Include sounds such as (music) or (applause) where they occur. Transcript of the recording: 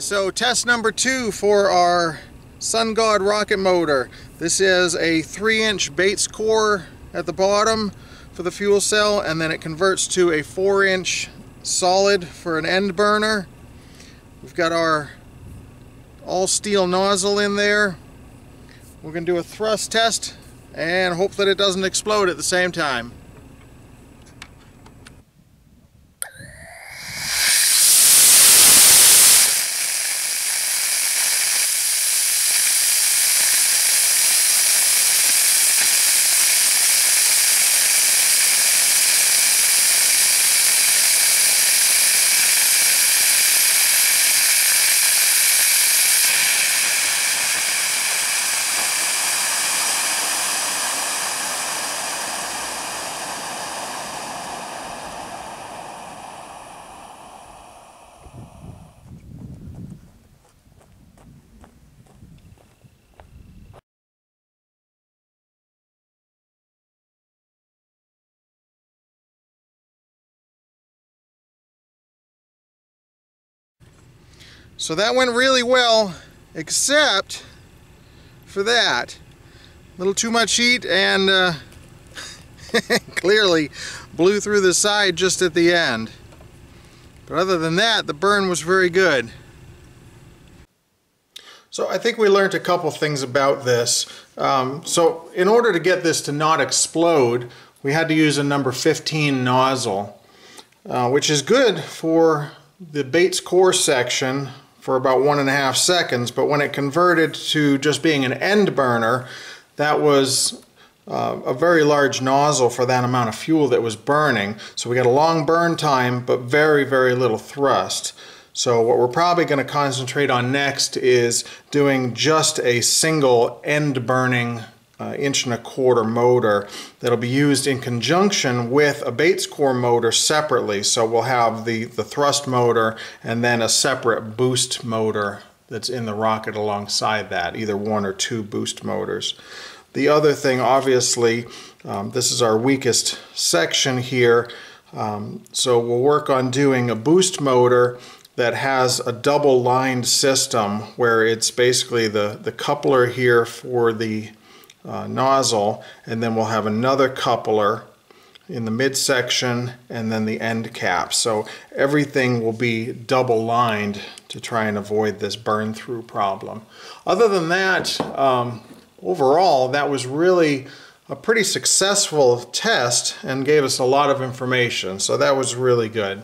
So test number two for our Sun God rocket motor. This is a three inch Bates core at the bottom for the fuel cell and then it converts to a four inch solid for an end burner. We've got our all steel nozzle in there. We're going to do a thrust test and hope that it doesn't explode at the same time. So that went really well, except for that. A little too much heat and uh, (laughs) clearly blew through the side just at the end. But other than that, the burn was very good. So I think we learned a couple things about this. Um, so in order to get this to not explode, we had to use a number 15 nozzle, uh, which is good for the Bates core section for about one and a half seconds, but when it converted to just being an end burner, that was uh, a very large nozzle for that amount of fuel that was burning. So we got a long burn time, but very, very little thrust. So what we're probably going to concentrate on next is doing just a single end burning uh, inch and a quarter motor that'll be used in conjunction with a Bates core motor separately. So we'll have the, the thrust motor and then a separate boost motor that's in the rocket alongside that, either one or two boost motors. The other thing, obviously, um, this is our weakest section here. Um, so we'll work on doing a boost motor that has a double lined system where it's basically the, the coupler here for the uh, nozzle and then we'll have another coupler in the midsection and then the end cap. So everything will be double lined to try and avoid this burn through problem. Other than that, um, overall, that was really a pretty successful test and gave us a lot of information. So that was really good.